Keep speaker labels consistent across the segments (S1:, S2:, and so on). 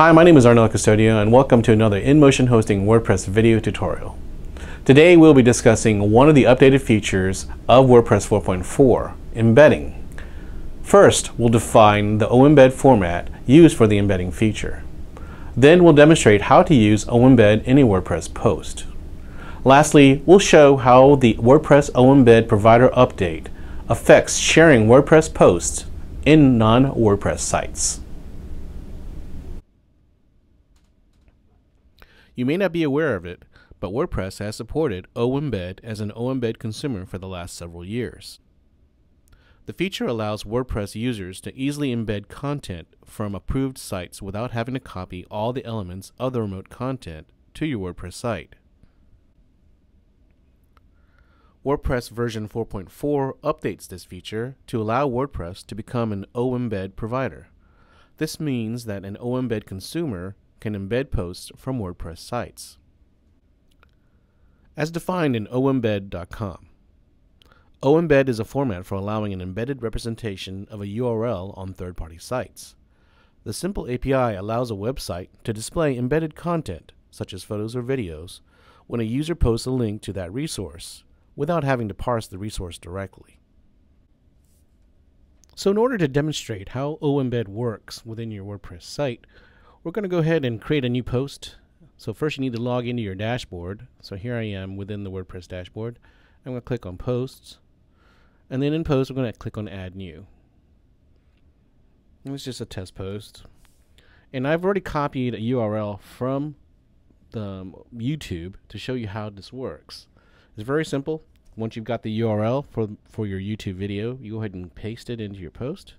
S1: Hi, my name is Arnel Custodio and welcome to another InMotion Hosting WordPress video tutorial. Today we'll be discussing one of the updated features of WordPress 4.4, embedding. First, we'll define the OEmbed format used for the embedding feature. Then we'll demonstrate how to use OEmbed in a WordPress post. Lastly, we'll show how the WordPress OEmbed provider update affects sharing WordPress posts in non-WordPress sites. You may not be aware of it, but WordPress has supported OEmbed as an OEmbed consumer for the last several years. The feature allows WordPress users to easily embed content from approved sites without having to copy all the elements of the remote content to your WordPress site. WordPress version 4.4 updates this feature to allow WordPress to become an OEmbed provider. This means that an OEmbed consumer can embed posts from WordPress sites. As defined in oembed.com, OEmbed is a format for allowing an embedded representation of a URL on third-party sites. The simple API allows a website to display embedded content, such as photos or videos, when a user posts a link to that resource, without having to parse the resource directly. So in order to demonstrate how OEmbed works within your WordPress site, we're going to go ahead and create a new post. So first you need to log into your dashboard. So here I am within the WordPress dashboard. I'm going to click on posts. And then in post, we're going to click on add new. It's just a test post. And I've already copied a URL from the um, YouTube to show you how this works. It's very simple. Once you've got the URL for, for your YouTube video, you go ahead and paste it into your post.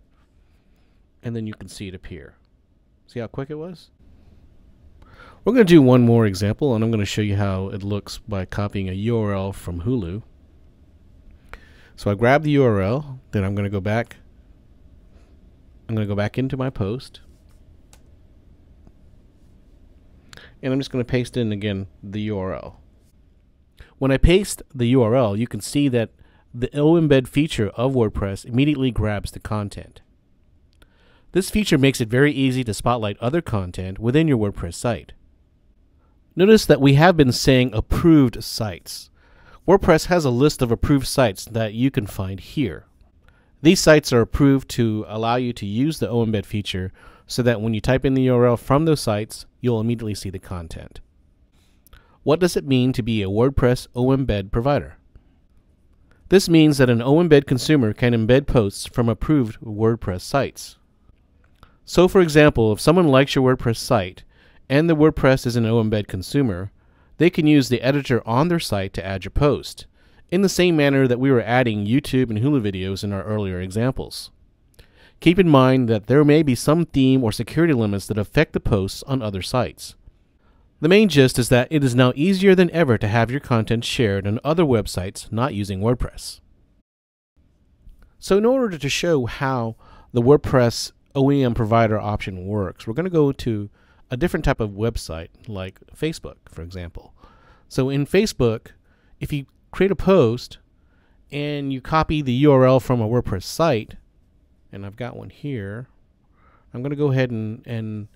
S1: And then you can see it appear. See how quick it was? We're going to do one more example, and I'm going to show you how it looks by copying a URL from Hulu. So I grab the URL, then I'm going to go back. I'm going to go back into my post. And I'm just going to paste in again the URL. When I paste the URL, you can see that the OEmbed feature of WordPress immediately grabs the content. This feature makes it very easy to spotlight other content within your WordPress site. Notice that we have been saying approved sites. WordPress has a list of approved sites that you can find here. These sites are approved to allow you to use the OEmbed feature so that when you type in the URL from those sites, you'll immediately see the content. What does it mean to be a WordPress OEmbed provider? This means that an OEmbed consumer can embed posts from approved WordPress sites. So, for example, if someone likes your WordPress site and the WordPress is an OEmbed consumer, they can use the editor on their site to add your post, in the same manner that we were adding YouTube and Hulu videos in our earlier examples. Keep in mind that there may be some theme or security limits that affect the posts on other sites. The main gist is that it is now easier than ever to have your content shared on other websites not using WordPress. So in order to show how the WordPress OEM provider option works, we're going to go to a different type of website like Facebook, for example. So in Facebook, if you create a post and you copy the URL from a WordPress site, and I've got one here, I'm going to go ahead and, and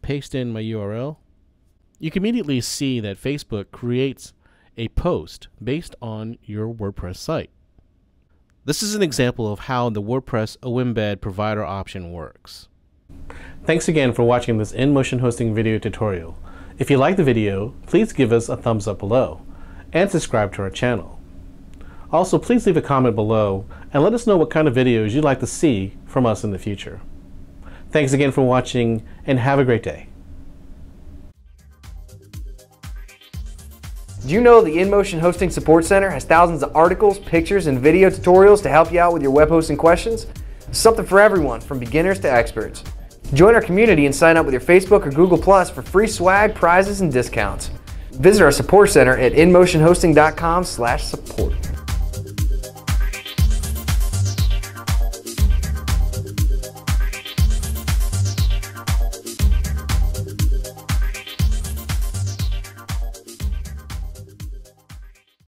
S1: paste in my URL, you can immediately see that Facebook creates a post based on your WordPress site. This is an example of how the WordPress OEmbed provider option works. Thanks again for watching this InMotion Hosting video tutorial. If you like the video, please give us a thumbs up below and subscribe to our channel. Also, please leave a comment below and let us know what kind of videos you'd like to see from us in the future. Thanks again for watching and have a great day.
S2: Do you know the InMotion Hosting Support Center has thousands of articles, pictures, and video tutorials to help you out with your web hosting questions? Something for everyone, from beginners to experts. Join our community and sign up with your Facebook or Google Plus for free swag, prizes, and discounts. Visit our support center at inmotionhosting.com/support.